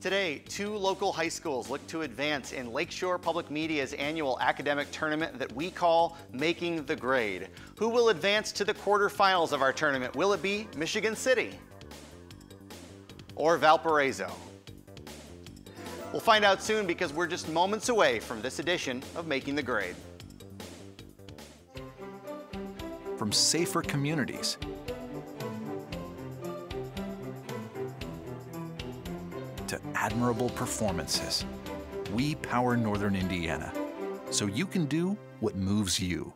Today, two local high schools look to advance in Lakeshore Public Media's annual academic tournament that we call Making the Grade. Who will advance to the quarterfinals of our tournament? Will it be Michigan City or Valparaiso? We'll find out soon because we're just moments away from this edition of Making the Grade. From safer communities admirable performances. We power Northern Indiana, so you can do what moves you.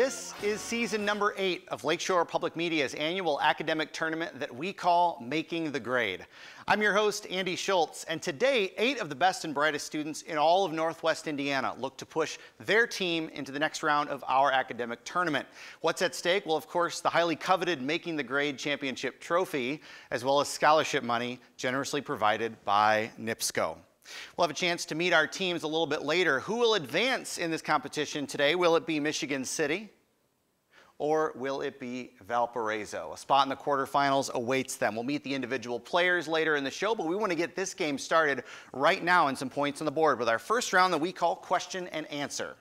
This is season number eight of Lakeshore Public Media's annual academic tournament that we call Making the Grade. I'm your host, Andy Schultz, and today, eight of the best and brightest students in all of Northwest Indiana look to push their team into the next round of our academic tournament. What's at stake? Well, of course, the highly coveted Making the Grade Championship trophy, as well as scholarship money generously provided by NIPSCO. We'll have a chance to meet our teams a little bit later. Who will advance in this competition today? Will it be Michigan City? Or will it be Valparaiso? A spot in the quarterfinals awaits them. We'll meet the individual players later in the show, but we want to get this game started right now and some points on the board with our first round that we call question and answer.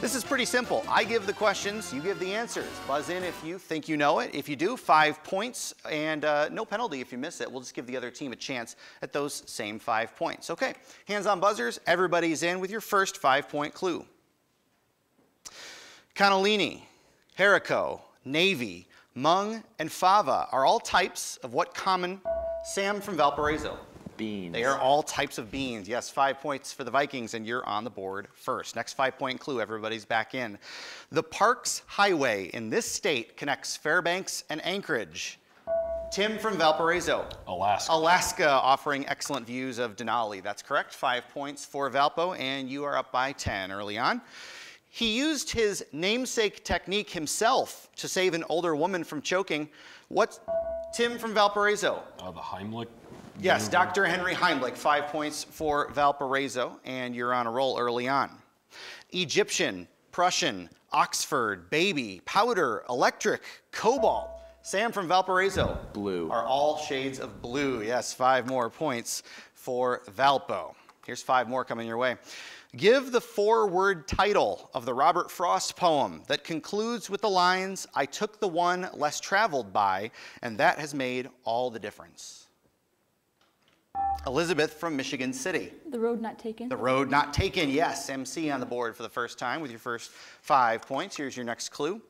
This is pretty simple. I give the questions, you give the answers. Buzz in if you think you know it. If you do, five points and uh, no penalty if you miss it. We'll just give the other team a chance at those same five points. Okay, hands on buzzers. Everybody's in with your first five point clue. Cannellini, haricot, navy, mung, and fava are all types of what common? Sam from Valparaiso. Beans. They are all types of beans. Yes, five points for the Vikings, and you're on the board first. Next five point clue, everybody's back in. The Parks Highway in this state connects Fairbanks and Anchorage. Tim from Valparaiso. Alaska. Alaska offering excellent views of Denali. That's correct. Five points for Valpo, and you are up by 10 early on. He used his namesake technique himself to save an older woman from choking. What's Tim from Valparaiso? Uh, the Heimlich. Yes. Dr. Henry Heimlich, five points for Valparaiso, and you're on a roll early on. Egyptian, Prussian, Oxford, baby, powder, electric, cobalt. Sam from Valparaiso. Blue. Are all shades of blue. Yes, five more points for Valpo. Here's five more coming your way. Give the four word title of the Robert Frost poem that concludes with the lines, I took the one less traveled by, and that has made all the difference. Elizabeth from Michigan City. The road not taken. The road not taken, yes. MC on the board for the first time with your first five points. Here's your next clue.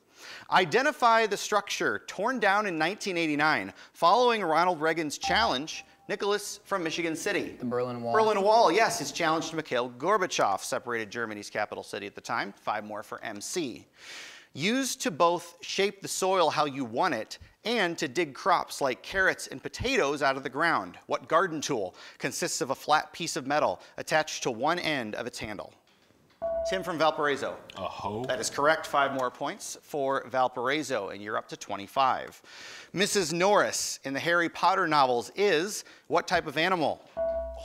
Identify the structure torn down in 1989 following Ronald Reagan's challenge. Nicholas from Michigan City. The Berlin Wall. Berlin Wall, yes, his challenge to Mikhail Gorbachev separated Germany's capital city at the time. Five more for MC. Used to both shape the soil how you want it and to dig crops like carrots and potatoes out of the ground. What garden tool consists of a flat piece of metal attached to one end of its handle? Tim from Valparaiso. A hoe. That is correct. Five more points for Valparaiso, and you're up to 25. Mrs. Norris in the Harry Potter novels is what type of animal?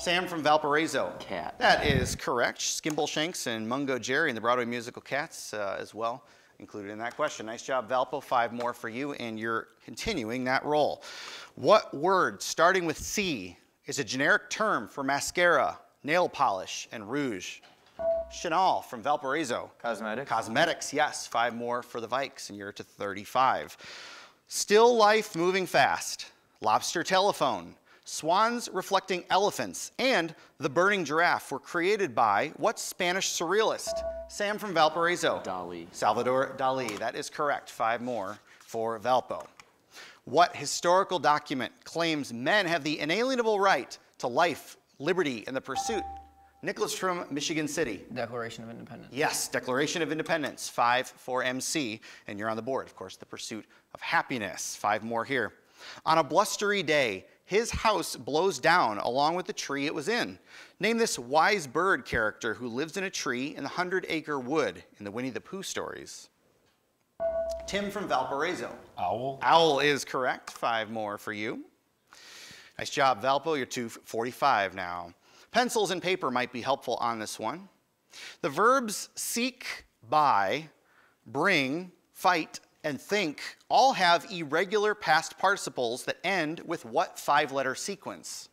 Sam from Valparaiso. Cat. That is correct. Skimbleshanks and Mungo Jerry in the Broadway musical Cats uh, as well included in that question. Nice job, Valpo. Five more for you, and you're continuing that roll. What word starting with C is a generic term for mascara, nail polish, and rouge? Chanel from Valparaiso. Cosmetics. Cosmetics, yes. Five more for the Vikes, and you're to 35. Still life moving fast. Lobster telephone. Swans reflecting elephants and the burning giraffe were created by what Spanish surrealist? Sam from Valparaiso. Dali. Salvador Dali. That is correct. Five more for Valpo. What historical document claims men have the inalienable right to life, liberty, and the pursuit? Nicholas from Michigan City. Declaration of Independence. Yes, Declaration of Independence, five for MC, and you're on the board. Of course, the pursuit of happiness, five more here. On a blustery day, his house blows down along with the tree it was in. Name this wise bird character who lives in a tree in the Hundred Acre Wood in the Winnie the Pooh stories. Tim from Valparaiso. Owl. Owl is correct. Five more for you. Nice job, Valpo. You're 245 now. Pencils and paper might be helpful on this one. The verbs seek, buy, bring, fight, and think all have irregular past participles that end with what five-letter sequence?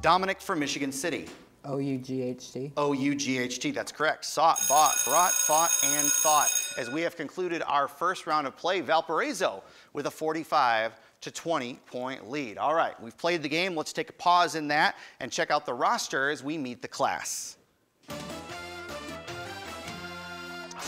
Dominic from Michigan City. O-U-G-H-T. O-U-G-H-T, that's correct. Sought, bought, brought, fought, and thought. As we have concluded our first round of play, Valparaiso with a 45 to 20 point lead. All right, we've played the game. Let's take a pause in that and check out the roster as we meet the class.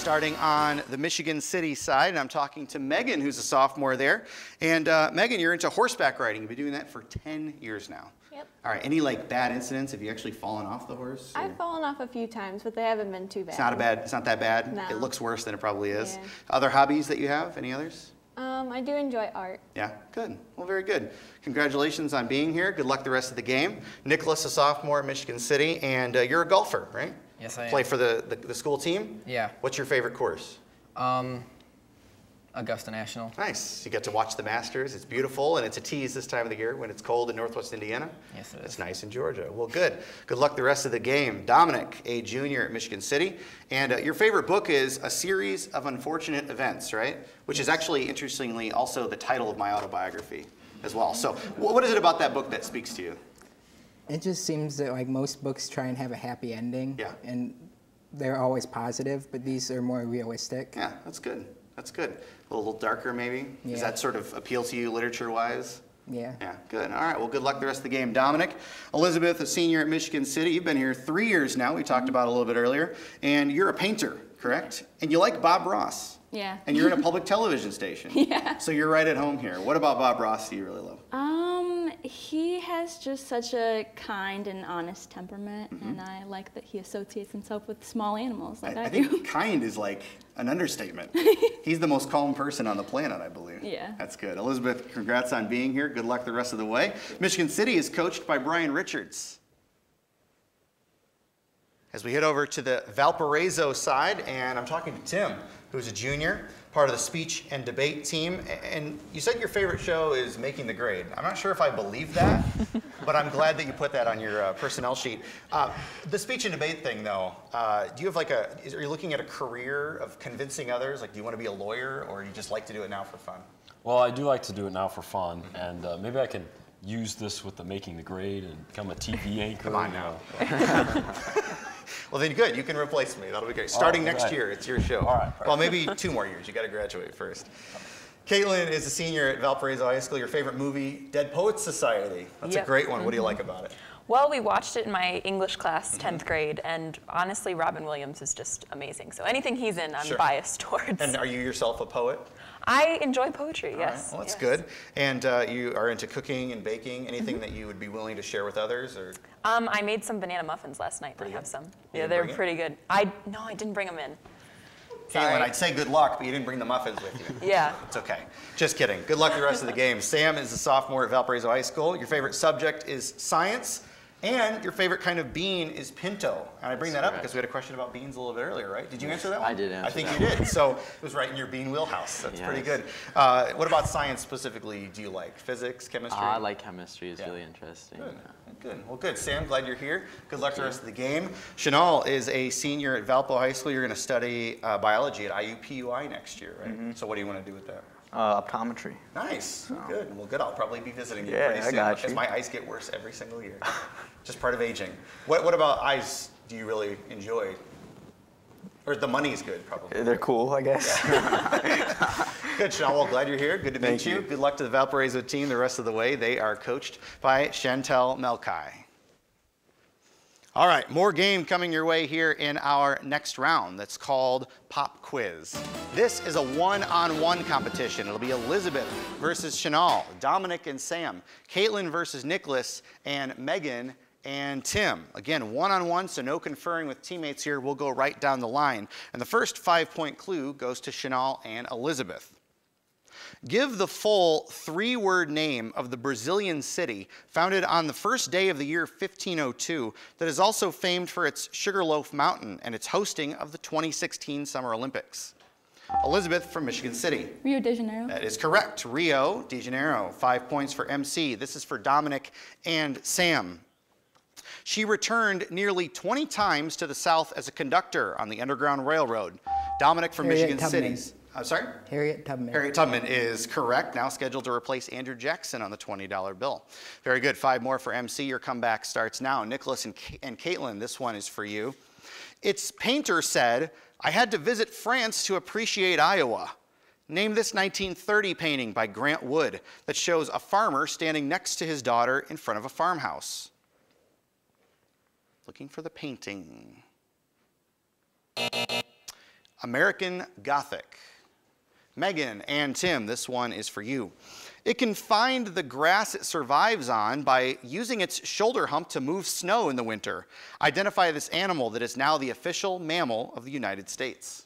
Starting on the Michigan City side, and I'm talking to Megan, who's a sophomore there. And uh, Megan, you're into horseback riding. You've been doing that for 10 years now. Yep. All right, any like bad incidents? Have you actually fallen off the horse? or- I've fallen off a few times, but they haven't been too bad. It's not a bad. It's not that bad. No. It looks worse than it probably is. Yeah. Other hobbies that you have? Any others? Um, I do enjoy art. Yeah, good. Well, very good. Congratulations on being here. Good luck the rest of the game. Nicholas, a sophomore at Michigan City, and uh, you're a golfer, right? Yes, I am. Play for the, the, the school team? Yeah. What's your favorite course? Um, Augusta National. Nice. You get to watch the Masters. It's beautiful, and it's a tease this time of the year when it's cold in northwest Indiana. Yes, it It's nice in Georgia. Well, good. Good luck the rest of the game. Dominic, a junior at Michigan City. And uh, your favorite book is A Series of Unfortunate Events, right? Which is actually, interestingly, also the title of my autobiography as well. So, what is it about that book that speaks to you? It just seems that like most books try and have a happy ending. Yeah. And they're always positive, but these are more realistic. Yeah, that's good. That's good. A little darker, maybe? Does that sort of appeal to you literature wise? Yeah. Yeah, good. All right. Well, good luck the rest of the game. Dominic, Elizabeth, a senior at Michigan City. You've been here three years now. We talked about a little bit earlier. And you're a painter, correct? And you like Bob Ross. Yeah. And you're in a public television station. Yeah. So you're right at home here. What about Bob Ross do you really love? Um, he has just such a kind and honest temperament, and I like that he associates himself with small animals like I, I, I do. think kind is like an understatement. He's the most calm person on the planet, I believe. Yeah. That's good. Elizabeth, congrats on being here. Good luck the rest of the way. Michigan City is coached by Brian Richards. As we head over to the Valparaiso side, and I'm talking to Tim, who's a junior, part of the speech and debate team. And you said your favorite show is Making the Grade. I'm not sure if I believe that, but I'm glad that you put that on your uh, personnel sheet. Uh, the speech and debate thing, though, uh, do you have like a, is, are you looking at a career of convincing others? Like, do you want to be a lawyer, or do you just like to do it now for fun? Well, I do like to do it now for fun, and uh, maybe I can use this with the making the grade and become a TV anchor. Come on now. know. Well, then good. You can replace me. That'll be great. Starting all next right. year, it's your show. All right, Well, maybe two more years. You got to graduate first. Caitlin is a senior at Valparaiso High School. Your favorite movie, Dead Poets Society. That's a great one. What do you mm-hmm. like about it? Well, we watched it in my English class, mm-hmm. 10th grade, and honestly, Robin Williams is just amazing. So anything he's in, I'm Sure. biased towards. And are you yourself a poet? I enjoy poetry, All right, yes. Well, that's yes. good. And uh, you are into cooking and baking. Anything that you would be willing to share with others, or Um, I made some banana muffins last night. Pretty I have good. some. You yeah, they're bring it? pretty good. I no, I didn't bring them in. Caitlin, I'd say good luck, but you didn't bring the muffins with you. Yeah. It's okay. Just kidding. Good luck the rest of the game. Sam is a sophomore at Valparaiso High School. Your favorite subject is science, and your favorite kind of bean is pinto. And I bring that up because we had a question about beans a little bit earlier, right? Did you answer that one? I did I think you did. So it was right in your bean wheelhouse. That's pretty good. Uh, what about science specifically? Do you like physics, chemistry? I like chemistry. It's Yeah. really interesting. Good. Good. Well, good. Sam, glad you're here. Good luck the rest of the game. Chanel is a senior at Valpo High School. You're going to study uh, biology at IUPUI next year, right? Mm-hmm. So, what do you want to do with that? Uh, optometry. Nice. Good. Well, good. I'll probably be visiting you Yeah, pretty I soon got as my eyes get worse every single year. Just part of aging. What, what about eyes do you really enjoy? Or the money's good, probably. They're cool, I guess. Good, Chanel. Well, glad you're here. Good to Thank meet you. you. Good luck to the Valparaiso team the rest of the way. They are coached by Chantel Melkai. All right, more game coming your way here in our next round that's called Pop Quiz. This is a one-on-one competition. It'll be Elizabeth versus Chanel, Dominic and Sam, Caitlin versus Nicholas, and Megan and Tim. Again, one-on-one, so no conferring with teammates here. We'll go right down the line. And the first five-point clue goes to Chanel and Elizabeth. Give the full three word name of the Brazilian city founded on the first day of the year 1502 that is also famed for its Sugarloaf Mountain and its hosting of the 2016 Summer Olympics. Elizabeth from Michigan City. Rio de Janeiro. That is correct. Rio de Janeiro, five points for MC. This is for Dominic and Sam. She returned nearly 20 times to the South as a conductor on the Underground Railroad. Dominic from Harriet Michigan Tubman. City. I'm sorry? Harriet Tubman. Harriet Tubman is correct. Now scheduled to replace Andrew Jackson on the $20 bill. Very good. Five more for MC. Your comeback starts now. Nicholas and, and Caitlin, this one is for you. Its painter said, I had to visit France to appreciate Iowa. Name this 1930 painting by Grant Wood that shows a farmer standing next to his daughter in front of a farmhouse. Looking for the painting. American Gothic. Megan and Tim, this one is for you. It can find the grass it survives on by using its shoulder hump to move snow in the winter. Identify this animal that is now the official mammal of the United States.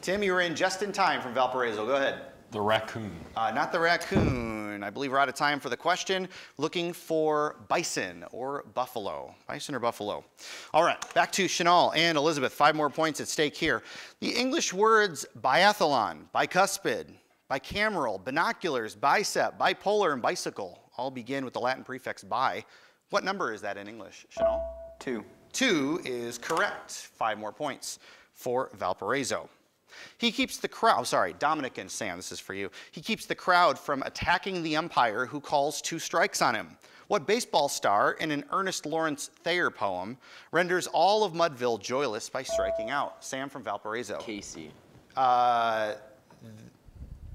Tim, you were in just in time from Valparaiso. Go ahead. The raccoon. Uh, not the raccoon. I believe we're out of time for the question. Looking for bison or buffalo. Bison or buffalo. All right, back to Chanel and Elizabeth. Five more points at stake here. The English words biathlon, bicuspid, bicameral, binoculars, bicep, bipolar, and bicycle all begin with the Latin prefix bi. What number is that in English, Chanel? Two. Two is correct. Five more points for Valparaiso. He keeps the crowd, sorry, Dominic and Sam, this is for you. He keeps the crowd from attacking the umpire who calls two strikes on him. What baseball star in an Ernest Lawrence Thayer poem renders all of Mudville joyless by striking out? Sam from Valparaiso. Casey. Uh,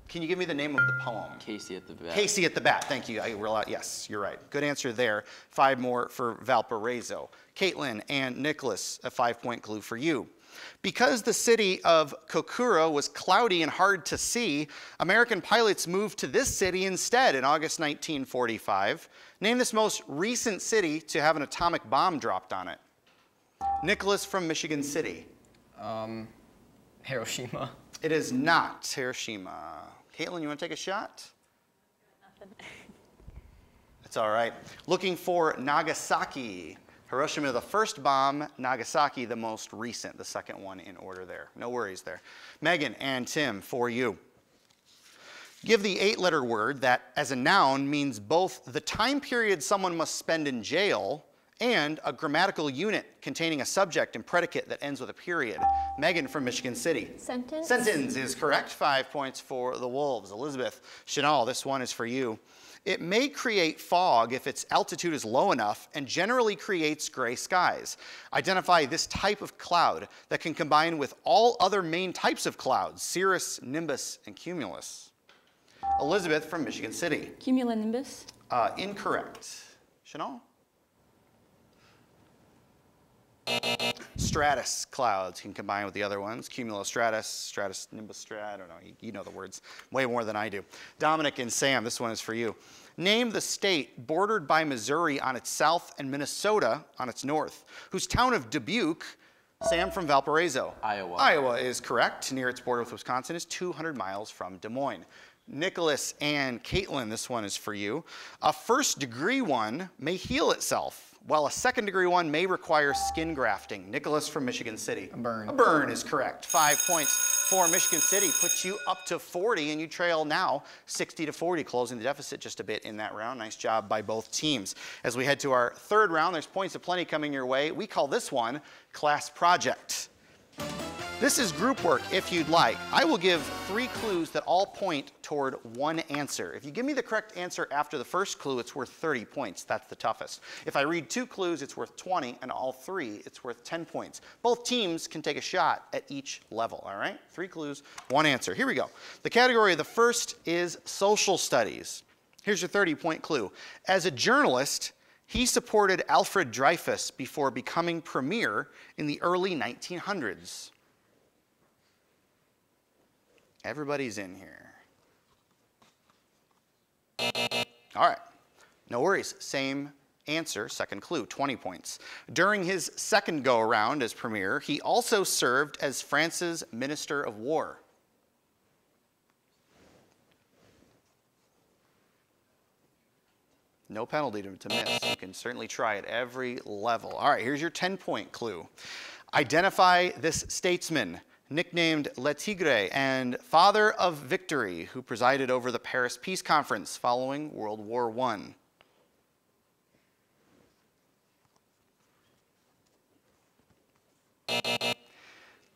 can you give me the name of the poem? Casey at the bat. Casey at the bat. Thank you. I realize, yes, you're right. Good answer there. Five more for Valparaiso. Caitlin and Nicholas, a five point clue for you. Because the city of Kokura was cloudy and hard to see, American pilots moved to this city instead in August 1945. Name this most recent city to have an atomic bomb dropped on it. Nicholas from Michigan City. Um, Hiroshima. It is not Hiroshima. Caitlin, you want to take a shot? Nothing. That's all right. Looking for Nagasaki. Hiroshima, the first bomb. Nagasaki, the most recent, the second one in order there. No worries there. Megan and Tim, for you. Give the eight letter word that, as a noun, means both the time period someone must spend in jail and a grammatical unit containing a subject and predicate that ends with a period. Megan from Michigan City. Sentence. Sentence is correct. Five points for the Wolves. Elizabeth Chanel, this one is for you. It may create fog if its altitude is low enough and generally creates gray skies. Identify this type of cloud that can combine with all other main types of clouds, cirrus, nimbus, and cumulus. Elizabeth from Michigan City. Cumulonimbus. Uh, incorrect. Chanel? Stratus clouds can combine with the other ones. Cumulostratus, stratus, nimbus strat, I don't know, you, you know the words way more than I do. Dominic and Sam, this one is for you. Name the state bordered by Missouri on its south and Minnesota on its north, whose town of Dubuque, Sam from Valparaiso. Iowa. Iowa is correct. Near its border with Wisconsin is 200 miles from Des Moines. Nicholas and Caitlin, this one is for you. A first degree one may heal itself, while a second degree one may require skin grafting. Nicholas from Michigan City. A burn. A burn is correct. Five points for Michigan City puts you up to 40, and you trail now 60 to 40, closing the deficit just a bit in that round. Nice job by both teams. As we head to our third round, there's points aplenty coming your way. We call this one Class Project. This is group work if you'd like. I will give three clues that all point toward one answer. If you give me the correct answer after the first clue, it's worth 30 points. That's the toughest. If I read two clues, it's worth 20, and all three, it's worth 10 points. Both teams can take a shot at each level, all right? Three clues, one answer. Here we go. The category of the first is social studies. Here's your 30 point clue. As a journalist, he supported Alfred Dreyfus before becoming premier in the early 1900s. Everybody's in here. All right, no worries. Same answer, second clue, 20 points. During his second go around as premier, he also served as France's Minister of War. No penalty to, to miss. You can certainly try at every level. All right, here's your 10 point clue. Identify this statesman, nicknamed Le Tigre and father of victory, who presided over the Paris Peace Conference following World War I.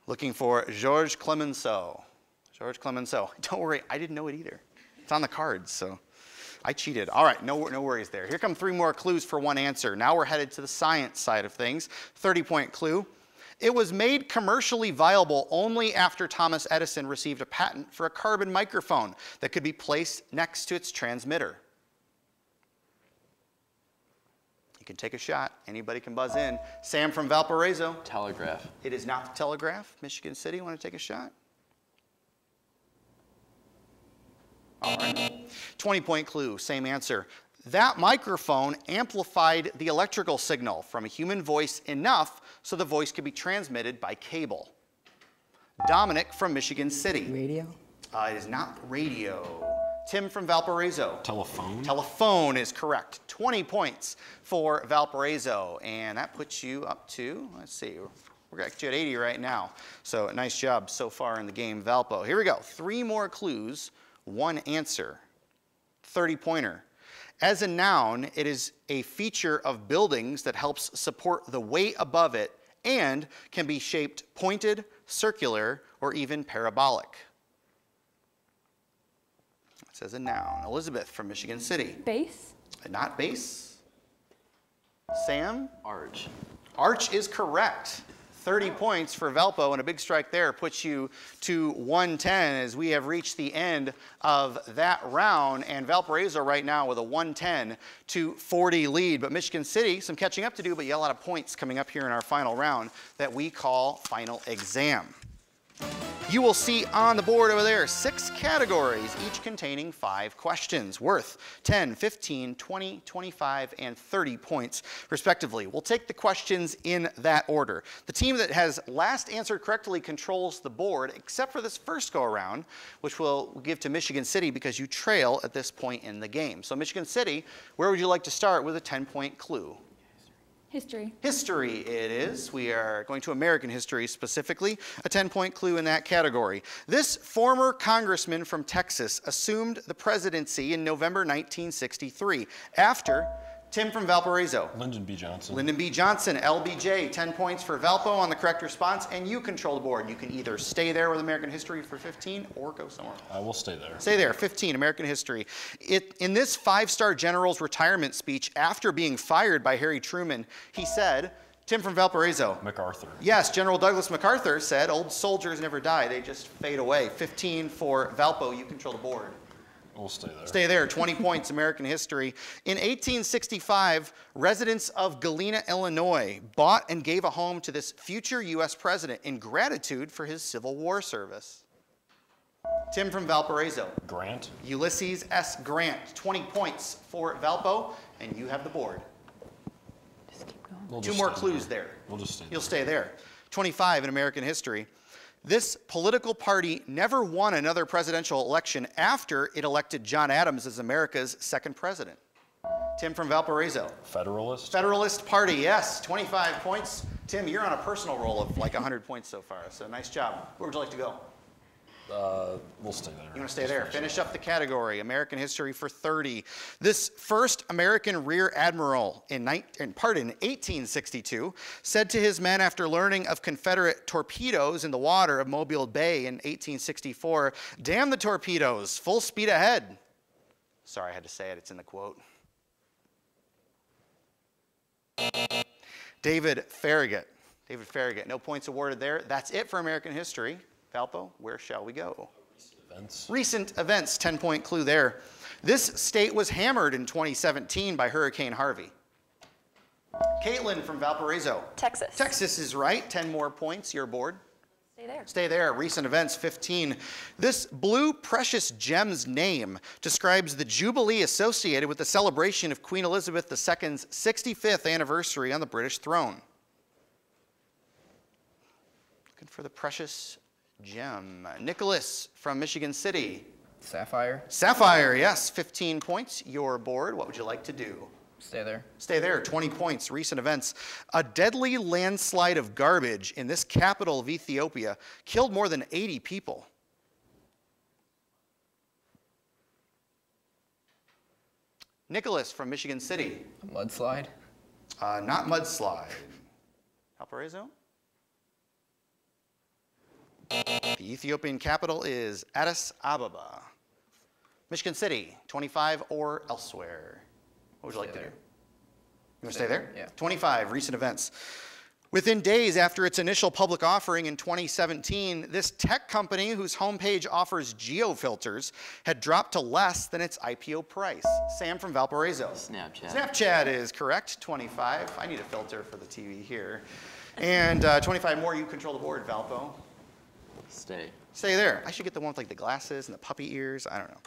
Looking for Georges Clemenceau. Georges Clemenceau. Don't worry, I didn't know it either. It's on the cards, so I cheated. All right, no, no worries there. Here come three more clues for one answer. Now we're headed to the science side of things. 30 point clue. It was made commercially viable only after Thomas Edison received a patent for a carbon microphone that could be placed next to its transmitter. You can take a shot. Anybody can buzz in. Sam from Valparaiso. Telegraph. It is not the Telegraph. Michigan City, want to take a shot? All right. 20 point clue, same answer. That microphone amplified the electrical signal from a human voice enough so the voice could be transmitted by cable. Dominic from Michigan City. Radio? Uh, it is not radio. Tim from Valparaiso. Telephone. Telephone is correct. 20 points for Valparaiso. And that puts you up to, let's see, we're actually at 80 right now. So nice job so far in the game, Valpo. Here we go. Three more clues, one answer. 30 pointer. As a noun, it is a feature of buildings that helps support the weight above it and can be shaped pointed, circular, or even parabolic. It says a noun. Elizabeth from Michigan City. Base? Not base. Sam? Arch. Arch is correct. 30 points for Valpo, and a big strike there puts you to 110 as we have reached the end of that round. And Valparaiso right now with a 110 to 40 lead. But Michigan City, some catching up to do, but you got a lot of points coming up here in our final round that we call final exam. You will see on the board over there six categories, each containing five questions worth 10, 15, 20, 25, and 30 points, respectively. We'll take the questions in that order. The team that has last answered correctly controls the board, except for this first go around, which we'll give to Michigan City because you trail at this point in the game. So, Michigan City, where would you like to start with a 10 point clue? History. History it is. We are going to American history specifically, a 10 point clue in that category. This former congressman from Texas assumed the presidency in November 1963 after Tim from Valparaiso. Lyndon B. Johnson. Lyndon B. Johnson, LBJ, 10 points for Valpo on the correct response, and you control the board. You can either stay there with American history for 15 or go somewhere. I will stay there. Stay there, 15, American history. It, in this five star general's retirement speech, after being fired by Harry Truman, he said, Tim from Valparaiso. MacArthur. Yes, General Douglas MacArthur said, old soldiers never die, they just fade away. 15 for Valpo, you control the board. We'll stay there. Stay there, 20 points, American history. In 1865, residents of Galena, Illinois bought and gave a home to this future U.S. president in gratitude for his Civil War service. Tim from Valparaiso. Grant. Ulysses S. Grant, 20 points for Valpo, and you have the board. Just keep going. We'll Two just more stay clues there. We'll just stay You'll there. stay there. 25 in American history. This political party never won another presidential election after it elected John Adams as America's second president. Tim from Valparaiso. Federalist. Federalist Party, yes, 25 points. Tim, you're on a personal roll of like 100 points so far, so nice job. Where would you like to go? Uh, we'll stay there. You want to stay there. Finish up the category. American history for 30. This first American Rear Admiral in, pardon, 1862 said to his men after learning of Confederate torpedoes in the water of Mobile Bay in 1864, "Damn the torpedoes! Full speed ahead." Sorry, I had to say it. It's in the quote. David Farragut. David Farragut. No points awarded there. That's it for American history. Valpo, where shall we go? Recent events. Recent events, 10 point clue there. This state was hammered in 2017 by Hurricane Harvey. Caitlin from Valparaiso. Texas. Texas is right, 10 more points, your board. Stay there. Stay there. Recent events 15. This blue precious gem's name describes the jubilee associated with the celebration of Queen Elizabeth II's 65th anniversary on the British throne. Looking for the precious gem. Nicholas from Michigan City. Sapphire. Sapphire, yes, 15 points. Your board. What would you like to do? Stay there. Stay there, 20 points. Recent events. A deadly landslide of garbage in this capital of Ethiopia killed more than 80 people. Nicholas from Michigan City. A mudslide. Uh, not mudslide. Valparaiso? The Ethiopian capital is Addis Ababa. Michigan City, 25 or elsewhere. What would you like to do? You want to stay there? Yeah. 25, recent events. Within days after its initial public offering in 2017, this tech company, whose homepage offers geofilters, had dropped to less than its IPO price. Sam from Valparaiso. Snapchat. Snapchat is correct, 25. I need a filter for the TV here. And uh, 25 more, you control the board, Valpo. Stay. Stay there. I should get the one with like the glasses and the puppy ears. I don't know.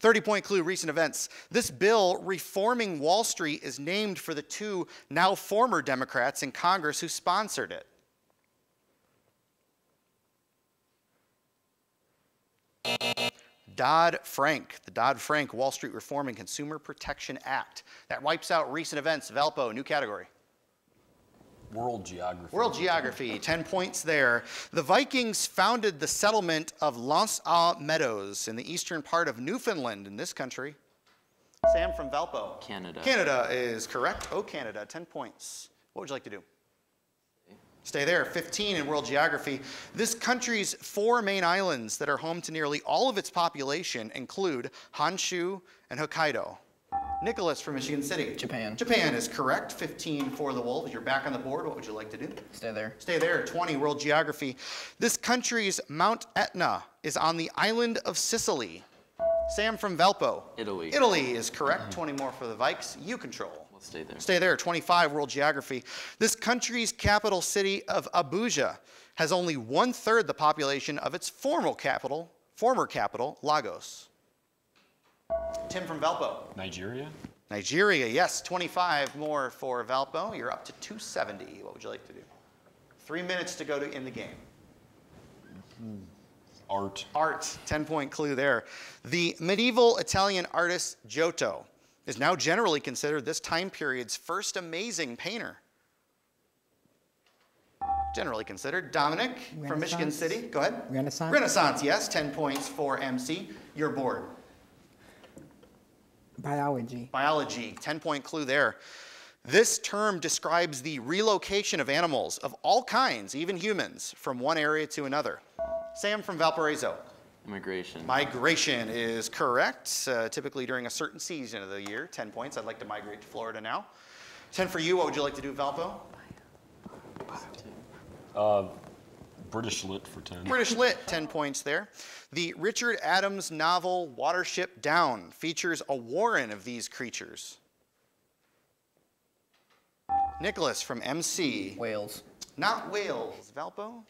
30 point clue recent events. This bill, Reforming Wall Street, is named for the two now former Democrats in Congress who sponsored it. Dodd Frank, the Dodd Frank Wall Street Reform and Consumer Protection Act. That wipes out recent events. Valpo, new category. World geography. World geography, 10 points there. The Vikings founded the settlement of L'Anse aux Meadows in the eastern part of Newfoundland in this country. Sam from Valpo. Canada. Canada is correct. Oh, Canada, 10 points. What would you like to do? Stay there. 15 in world geography. This country's four main islands that are home to nearly all of its population include Honshu and Hokkaido. Nicholas from Michigan City. Japan. Japan is correct. 15 for the Wolves. You're back on the board. What would you like to do? Stay there. Stay there. 20 world geography. This country's Mount Etna is on the island of Sicily. Sam from Valpo. Italy. Italy is correct. 20 more for the Vikes. You control. We'll stay there. Stay there. 25 world geography. This country's capital city of Abuja has only one third the population of its former capital, former capital, Lagos. Tim from Valpo. Nigeria. Nigeria, yes, 25 more for Valpo. You're up to 270. What would you like to do? Three minutes to go to in the game. Mm-hmm. Art. Art, 10 point clue there. The medieval Italian artist Giotto is now generally considered this time period's first amazing painter. Generally considered. Dominic from Michigan City. Go ahead. Renaissance? Renaissance, yes, 10 points for MC. Your board. Biology. Biology, 10 point clue there. This term describes the relocation of animals of all kinds, even humans, from one area to another. Sam from Valparaiso. Immigration. Migration is correct, uh, typically during a certain season of the year. 10 points. I'd like to migrate to Florida now. 10 for you. What would you like to do, Valpo? Uh, British lit for 10. British Lit, 10 points there. The Richard Adams novel Watership Down features a warren of these creatures. Nicholas from MC. Whales. Not whales. Valpo?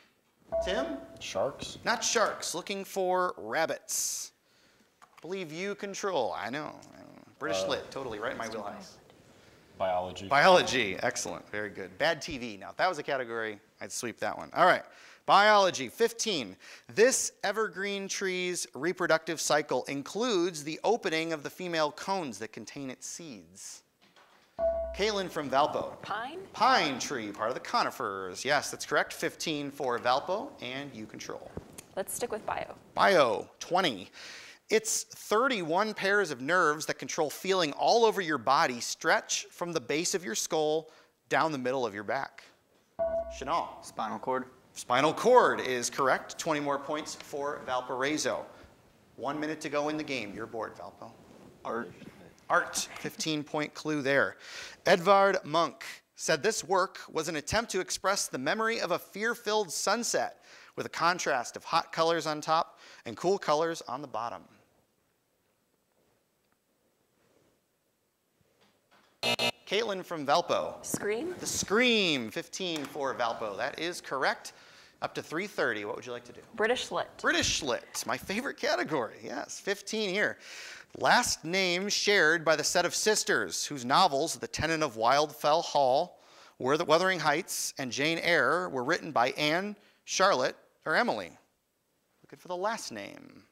Tim? Sharks. Not sharks. Looking for rabbits. Believe you control. I know. I know. British uh, Lit, totally right in my wheelhouse. Biology. Biology, excellent, very good. Bad TV, now if that was a category, I'd sweep that one. All right, biology, 15. This evergreen tree's reproductive cycle includes the opening of the female cones that contain its seeds. Kaylin from Valpo. Pine? Pine tree, part of the conifers. Yes, that's correct. 15 for Valpo, and you control. Let's stick with bio. Bio, 20. It's 31 pairs of nerves that control feeling all over your body stretch from the base of your skull down the middle of your back. Chanel. Spinal cord. Spinal cord is correct. 20 more points for Valparaiso. One minute to go in the game. Your board, Valpo. Art. Art, 15 point clue there. Edvard Munch said this work was an attempt to express the memory of a fear filled sunset with a contrast of hot colors on top and cool colors on the bottom. Caitlin from Valpo. Scream? The Scream, 15 for Valpo. That is correct. Up to 330. What would you like to do? British lit. British lit, my favorite category. Yes, 15 here. Last name shared by the set of sisters whose novels, The Tenant of Wildfell Hall, Were the Wuthering Heights, and Jane Eyre were written by Anne, Charlotte, or Emily. Looking for the last name.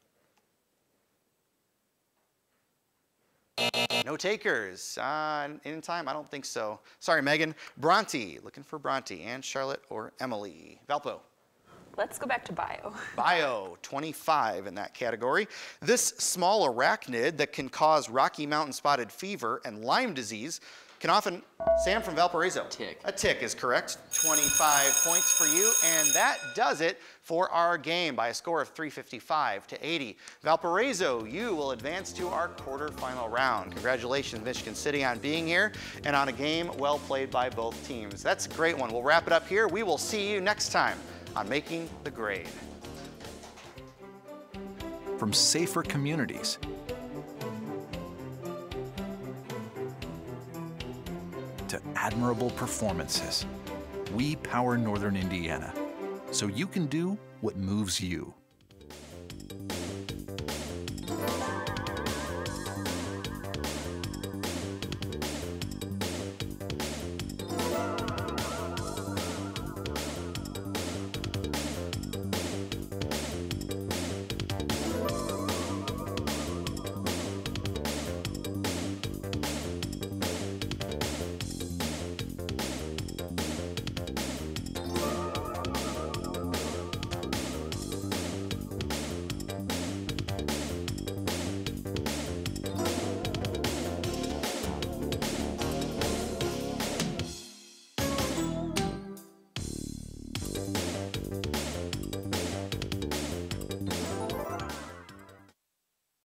No takers. Uh, in time? I don't think so. Sorry, Megan. Bronte. Looking for Bronte. And Charlotte or Emily. Valpo. Let's go back to bio. Bio, 25 in that category. This small arachnid that can cause Rocky Mountain spotted fever and Lyme disease can often, Sam from Valparaiso. Tick. A tick is correct. 25 points for you, and that does it for our game by a score of 355 to 80. Valparaiso, you will advance to our quarterfinal round. Congratulations, Michigan City, on being here and on a game well played by both teams. That's a great one. We'll wrap it up here. We will see you next time on Making the Grade. From safer communities to admirable performances, we power Northern Indiana so you can do what moves you.